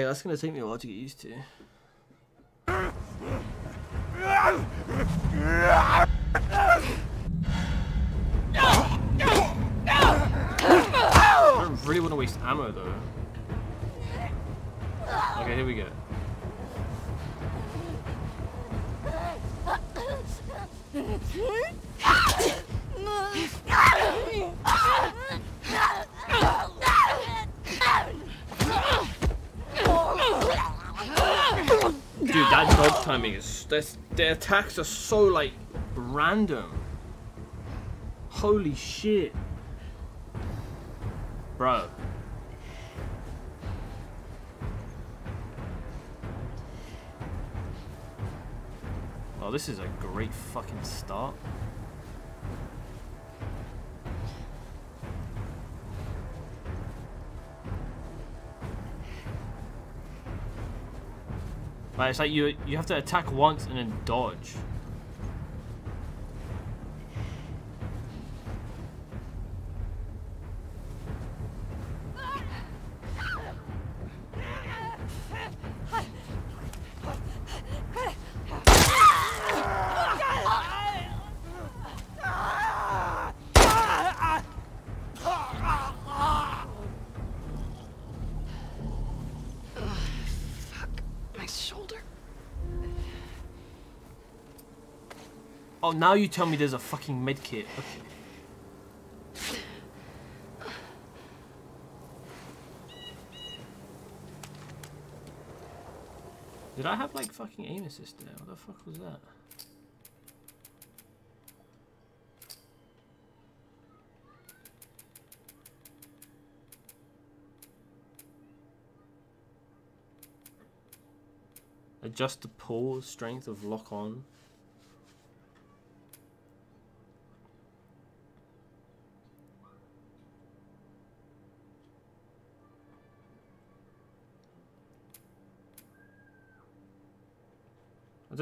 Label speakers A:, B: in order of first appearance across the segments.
A: Yeah, that's gonna take me a while to get used to. I don't really want to waste ammo though. Okay, here we go. Dude, that dodge timing is. Their, attacks are so, like, random. Holy shit. Bro. Oh, this is a great fucking start. Like, it's like you you have to attack once and then dodge. Now you tell me there's a fucking medkit. Okay. Did I have like fucking aim assist there? What the fuck was that? Adjust the pull strength of lock on.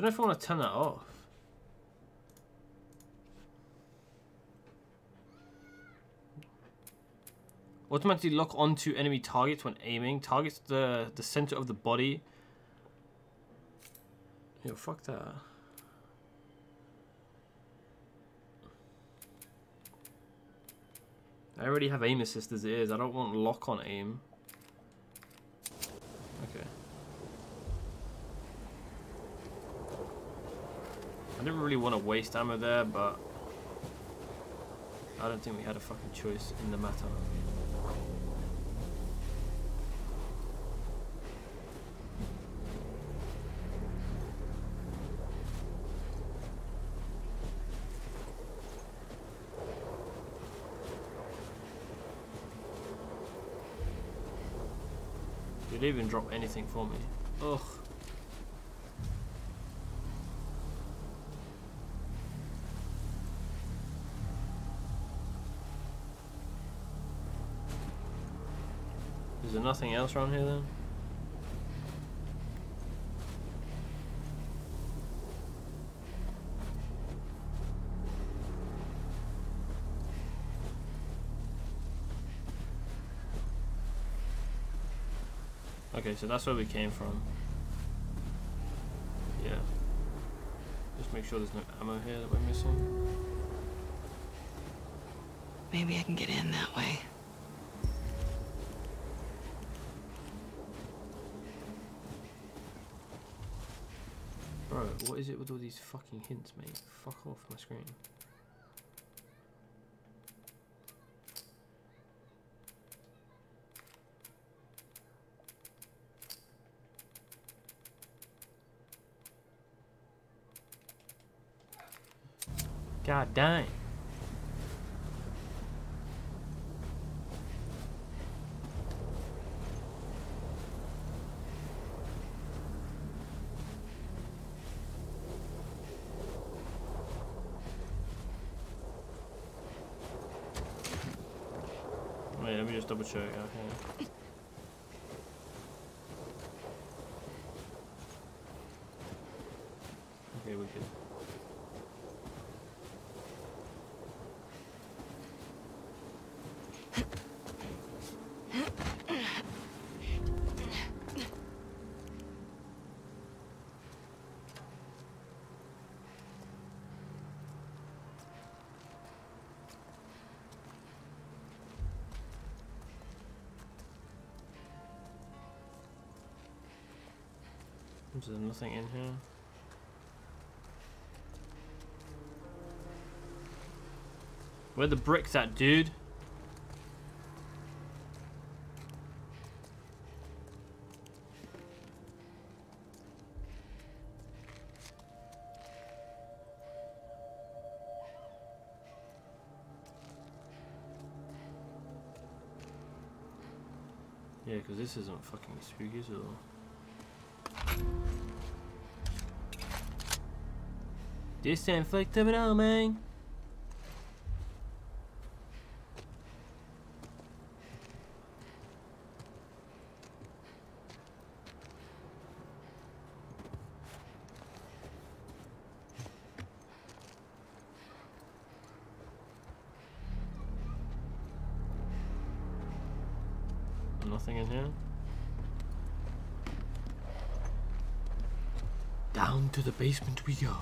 A: Don't know if I want to turn that off. Automatically lock onto enemy targets when aiming. Targets the, the center of the body. Yo, fuck that. I already have aim assist as it is. I don't want lock on aim. Okay. I didn't really want to waste ammo there, but I don't think we had a fucking choice in the matter. Did they even drop anything for me? Ugh. Nothing else around here then? Okay, so that's where we came from. Yeah. Just make sure there's no ammo here that we're missing.
B: Maybe I can get in that way.
A: Bro, what is it with all these fucking hints, mate? Fuck off my screen. God dang. Let me just double check. Okay. Okay, we good. There's nothing in here. Where the bricks at, dude? Yeah, because this isn't fucking spooky at all. All, man. Nothing in here. Down to the basement we go.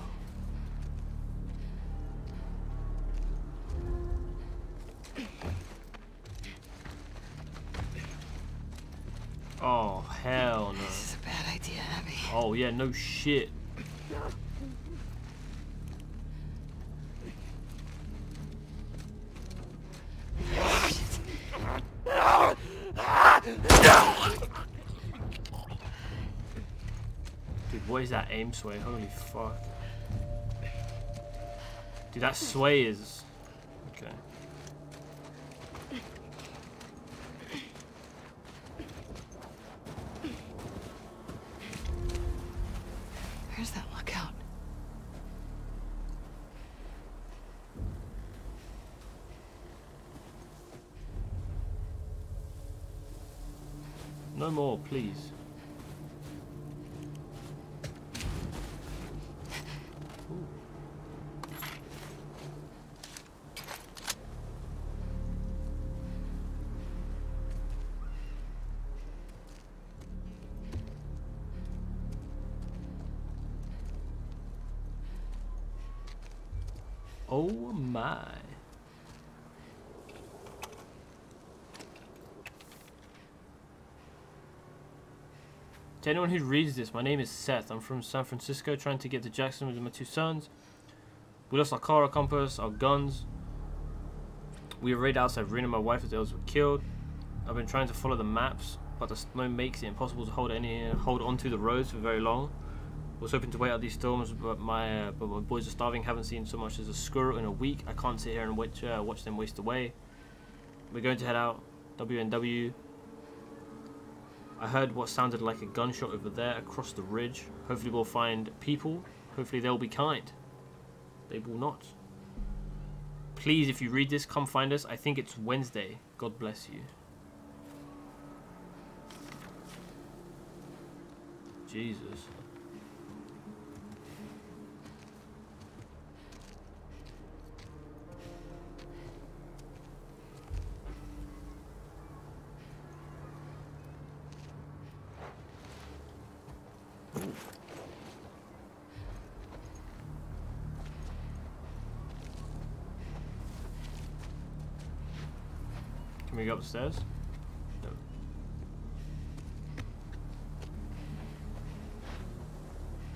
A: Shit. Dude, what is that aim sway? Holy fuck. Dude, that sway is... Okay. Oh my. To anyone who reads this, my name is Seth. I'm from San Francisco trying to get to Jackson with my two sons. We lost our car, our compass, our guns. We were right outside Reno. My wife and girls were killed. I've been trying to follow the maps, but the snow makes it impossible to hold any hold onto the roads for very long. Was hoping to wait out these storms, but my uh, but my boys are starving. Haven't seen so much as a squirrel in a week. I can't sit here and watch uh, watch them waste away. We're going to head out. WNW. I heard what sounded like a gunshot over there across the ridge. Hopefully we'll find people. Hopefully they'll be kind. They will not. Please, if you read this, come find us. I think it's Wednesday. God bless you. Jesus. Upstairs?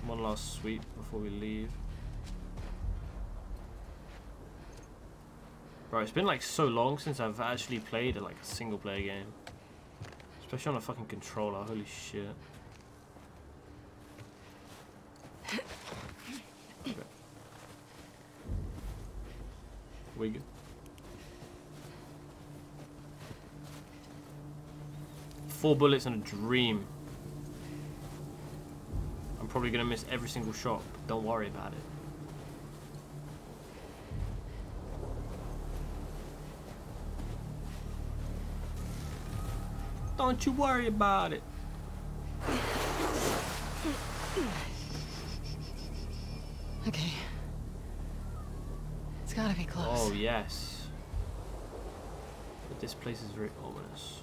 A: One last sweep before we leave. Bro, it's been like so long since I've actually played a, like a single player game. Especially on a fucking controller, holy shit. Okay. We good? Four bullets and a dream. I'm probably gonna miss every single shot. But don't worry about it. Don't you worry about it.
B: Okay. It's gotta be close.
A: Oh yes. But this place is very ominous.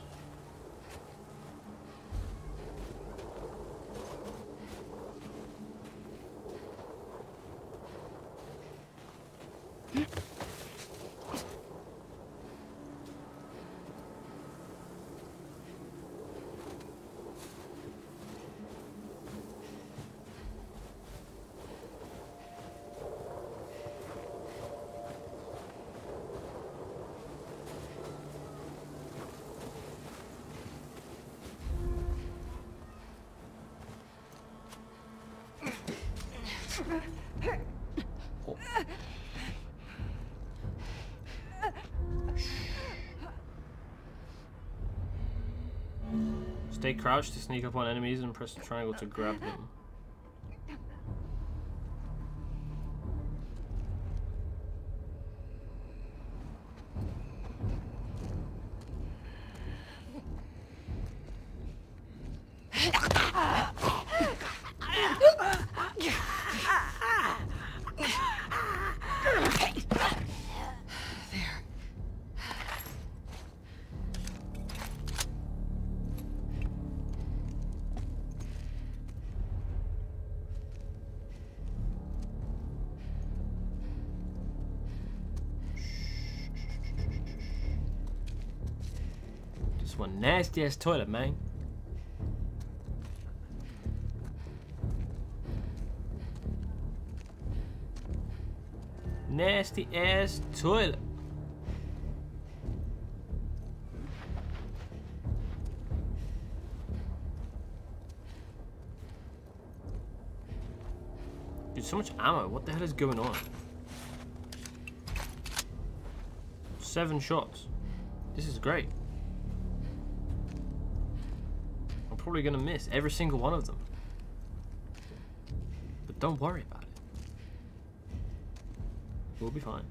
A: Stay crouched to sneak up on enemies and press the triangle to grab them. One nasty ass toilet, man. Nasty ass toilet. Dude, so much ammo. What the hell is going on? Seven shots. This is great. Probably gonna miss every single one of them. But don't worry about it. We'll be fine.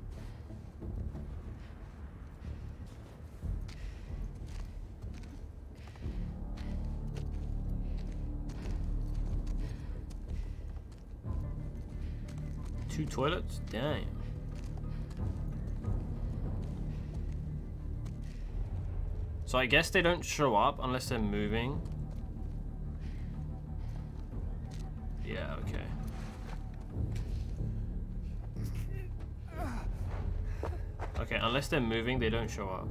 A: Two toilets? Damn. So I guess they don't show up unless they're moving. Unless they're moving, they don't show up.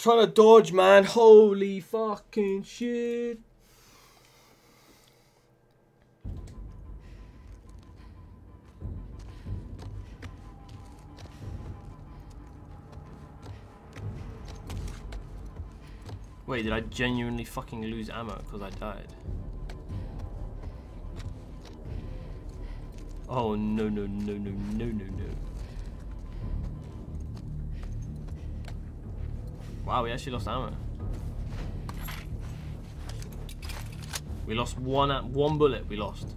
A: Trying to dodge, man. Holy fucking shit. Wait, did I genuinely fucking lose ammo because I died? Oh no no no no no no no. Wow, we actually lost ammo. We lost one one bullet. We lost.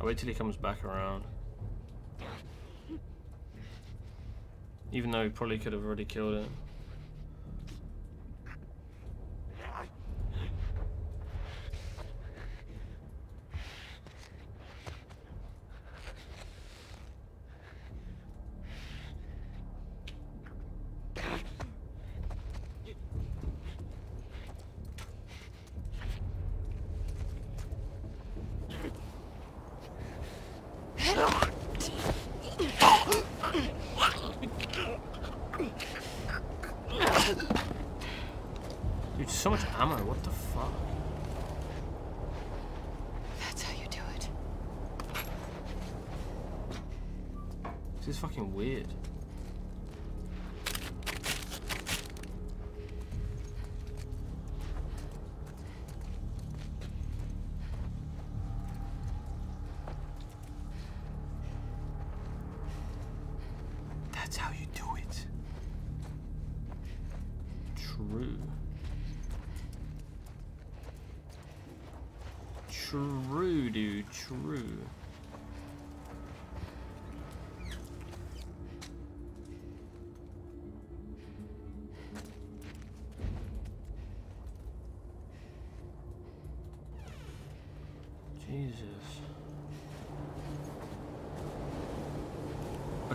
A: I'll wait till he comes back around. Even though he probably could have already killed it. Is fucking weird.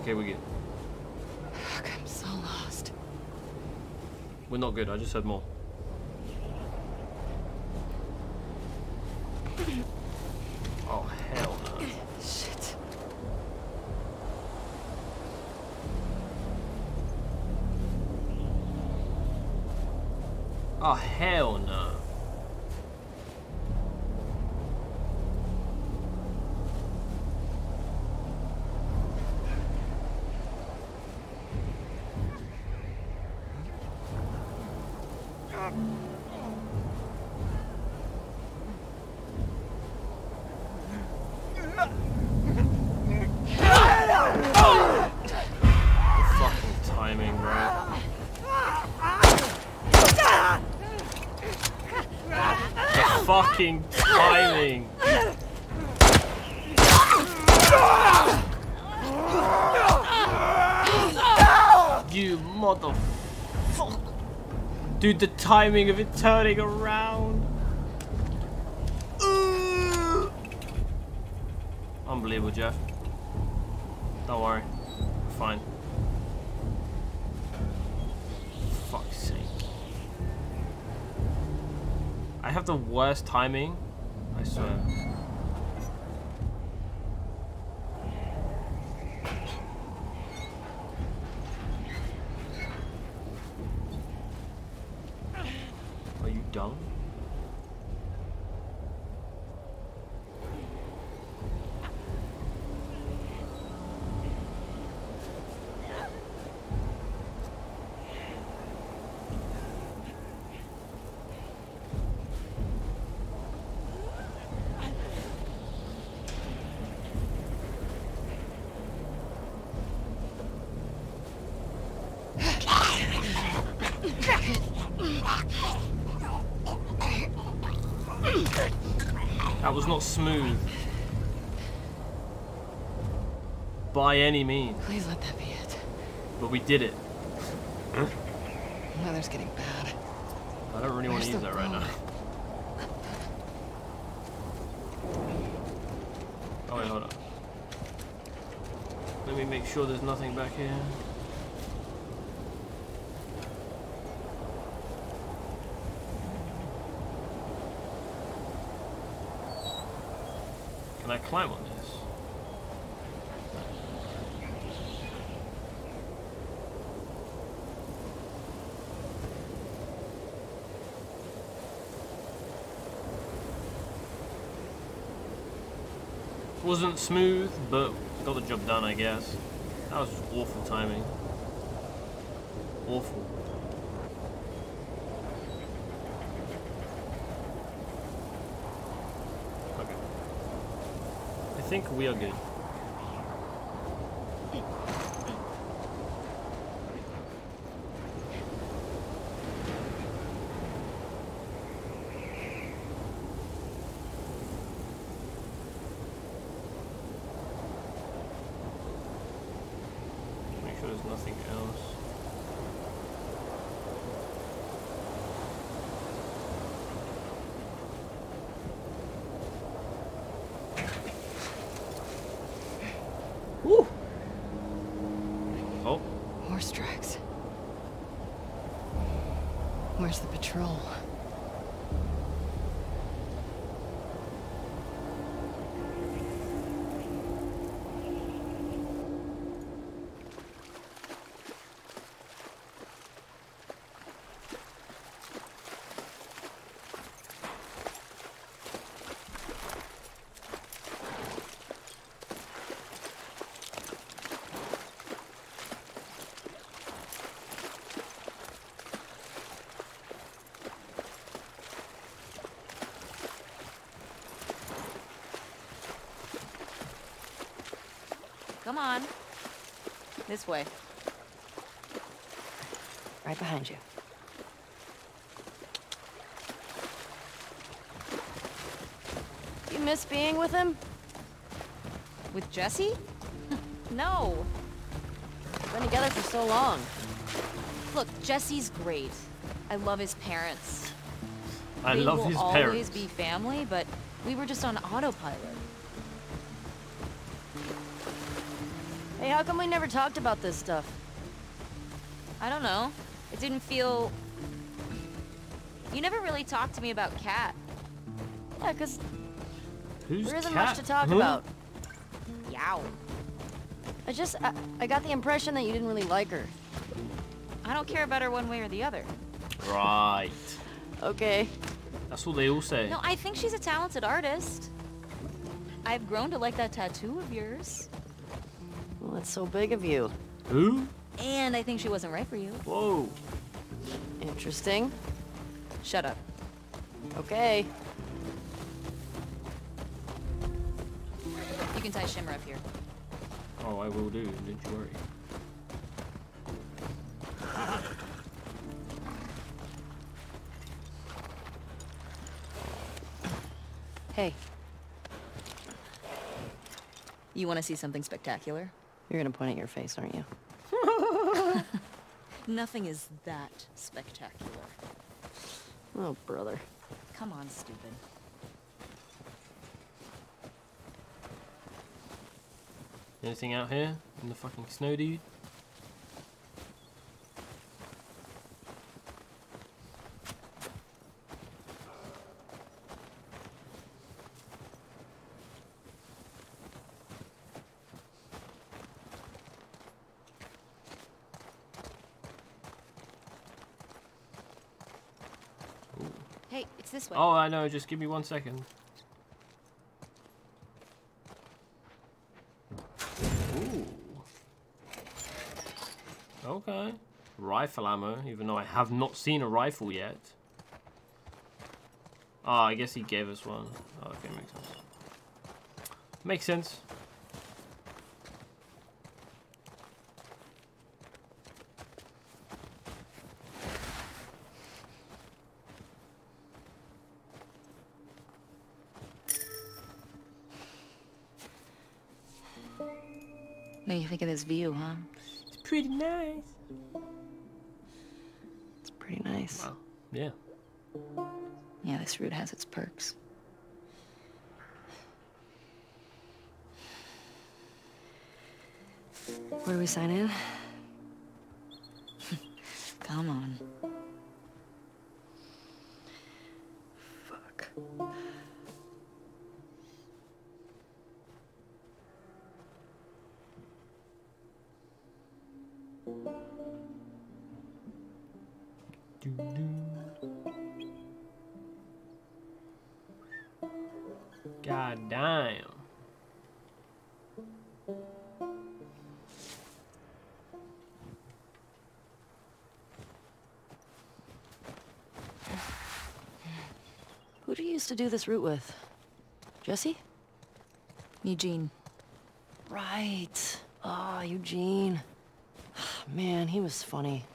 A: Okay, we're good.
B: Fuck, I'm so lost.
A: We're not good. I just heard more. Oh hell no.
B: Shit.
A: Oh hell no. The fucking timing, bro. The fucking timing. You motherfucker. Dude, the timing of it turning around. Unbelievable, Jeff. Don't worry. We're fine. Fuck's sake. I have the worst timing. I swear. Are you dumb? That was not smooth. By any means.
B: Please let that be it.
A: But we did it. Huh?
B: Weather's getting bad.
A: I don't really want to use that right now. Oh wait, hold on. Let me make sure there's nothing back here. Climb on this? Wasn't smooth, but got the job done, I guess. That was awful timing. Awful. Think we are good. Make sure there's nothing else. Woo! Oh,
B: Horse tracks. Where's the patrol?
C: Come on. This way.
B: Right behind you. You miss being with him?
C: With Jesse? no.
B: We've been together for so long.
C: Look, Jesse's great. I love his parents.
A: I
C: they
A: love
C: will
A: his
C: always be family, but we were just on autopilot.
B: Hey, how come we never talked about this stuff?
C: I don't know. It didn't feel. You never really talked to me about Kat.
B: Yeah, because
A: Who's
B: there isn't
A: cat?
B: much to talk
A: Huh?
B: about.
C: Yow.
B: I just, I, I got the impression that you didn't really like her.
C: I don't care about her one way or the other.
A: Right.
B: Okay.
A: That's what they all say.
C: No, I think she's a talented artist. I've grown to like that tattoo of yours.
B: Well, that's so big of you.
A: Who?
C: And I think she wasn't right for you.
A: Whoa.
B: Interesting.
C: Shut up.
B: Okay.
C: You can tie Shimmer up here.
A: Oh, I will do. Don't you worry.
B: Hey,
C: You want to see something spectacular?
B: You're gonna point at your face, aren't you?
C: Nothing is that spectacular.
B: Oh, brother.
C: Come on, stupid.
A: Anything out here in the fucking snow, dude?
C: Hey, it's this way.
A: Oh, I know. Just give me one second. Ooh. Okay. Rifle ammo, even though I have not seen a rifle yet. Ah, I guess he gave us one. Oh, okay, makes sense. Makes sense.
C: What do you think of this view, huh?
A: It's pretty nice.
B: It's pretty nice.
A: Wow. Yeah.
C: Yeah, this route has its perks.
B: Where do we sign in?
C: Come on.
B: Fuck.
A: God damn.
B: Who do you used to do this route with? Jesse?
C: Eugene.
B: Right. Ah, Eugene. Man, he was funny.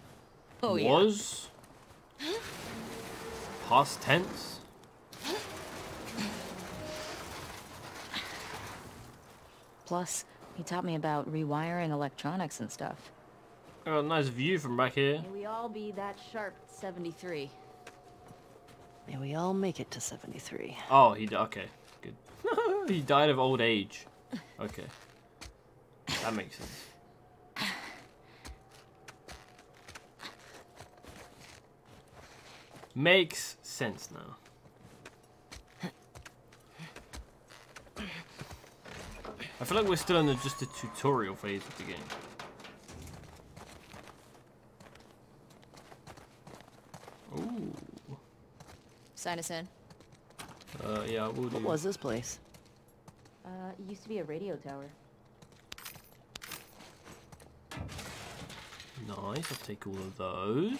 C: Oh, yeah.
A: was past tense.
C: Plus, he taught me about rewiring electronics and stuff.
A: Got a nice view from back here.
C: May we all be that sharp at 73.
B: May we all make it to 73.
A: Oh, he di- okay, good. he died of old age. Okay, that makes sense. Makes sense now. I feel like we're still in the, just the tutorial phase of the game. Ooh.
C: Sign us in.
A: Uh, yeah, we'll do.
B: What was this place?
C: Uh, it used to be a radio tower.
A: Nice, I'll take all of those.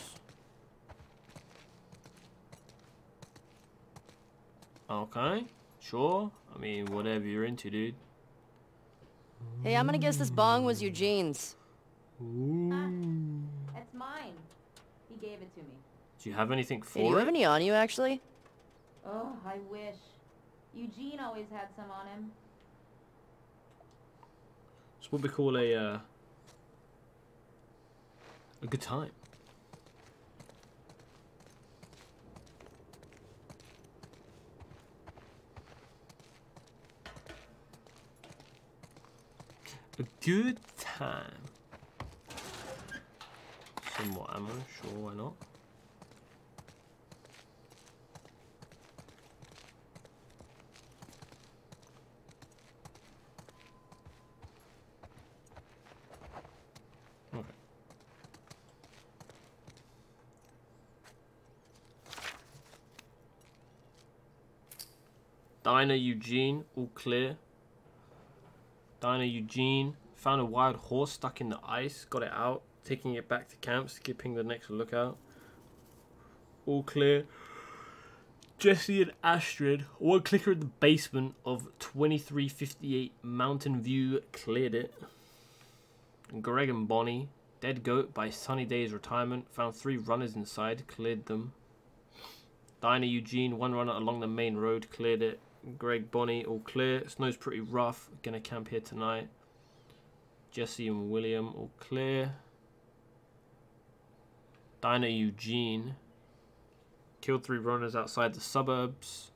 A: Okay, sure. I mean, whatever you're into, dude.
B: Hey, I'm gonna guess this bong was Eugene's.
A: Ooh.
C: It's mine. He gave it to me.
A: Do you have anything
B: Hey, do you
A: for
B: have
A: it?
B: any on you, actually?
C: Oh, I wish. Eugene always had some on him.
A: It's what we call a uh, a good time. A good time. Some more ammo, sure, why not? Okay. Dina Eugene, all clear. Dina Eugene found a wild horse stuck in the ice, got it out, taking it back to camp, skipping the next lookout. All clear. Jesse and Astrid, one clicker in the basement of 2358 Mountain View, cleared it. Greg and Bonnie, Dead Goat by Sunny Day's retirement, found three runners inside, cleared them. Dina Eugene, one runner along the main road, cleared it. Greg, Bonnie, all clear. Snow's pretty rough, gonna camp here tonight. Jesse and William, all clear. Dina Eugene, killed three runners outside the suburbs.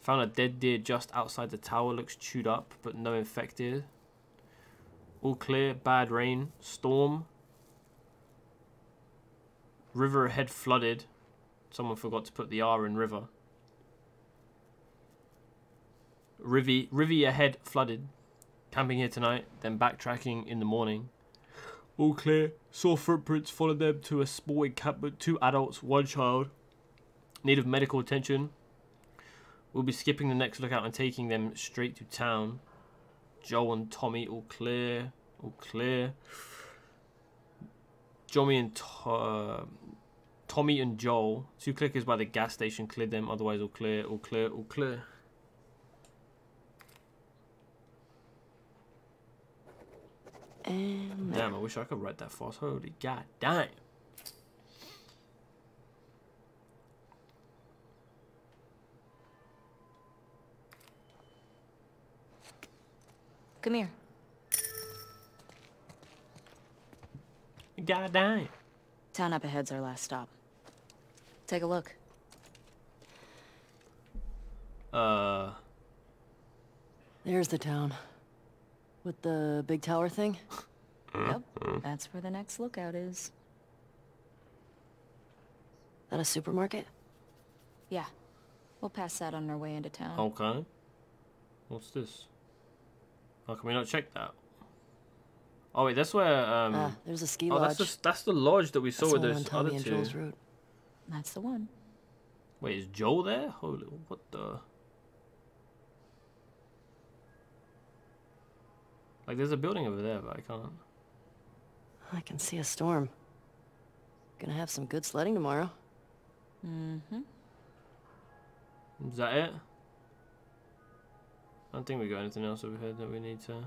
A: Found a dead deer just outside the tower, looks chewed up, but no infected. All clear, bad rain, storm. River ahead flooded. Someone forgot to put the R in river. Rivi, Rivi ahead flooded. Camping here tonight, then backtracking in the morning. All clear. Saw footprints, followed them to a small encampment. Two adults, one child. Need of medical attention. We'll be skipping the next lookout and taking them straight to town. Joel and Tommy, all clear. All clear. Johnny and uh, Tommy and Joel, two clickers by the gas station cleared them. Otherwise, all clear, all clear, all clear.
B: And
A: Damn, I wish I could write that fast. Holy god damn.
C: Come here.
A: God damn.
C: Town up ahead's our last stop. Take a look.
A: Uh,
B: there's the town. With the big tower thing.
C: Yep, that's where the next lookout is.
B: That a supermarket?
C: Yeah, we'll pass that on our way into town.
A: okay. What's this? How can we not check that? Oh wait, that's where um.
B: ah, there's a ski
A: oh,
B: lodge.
A: that's the that's the lodge that we saw
B: That's
A: with
B: the one
A: those other two.
B: Joel's route.
C: That's the one.
A: Wait, is Joel there? Holy, what the? Like, there's a building over there, but I can't.
B: I can see a storm. Gonna have some good sledding tomorrow.
C: Mm-hmm.
A: Is that it? I don't think we got anything else over here that we need to.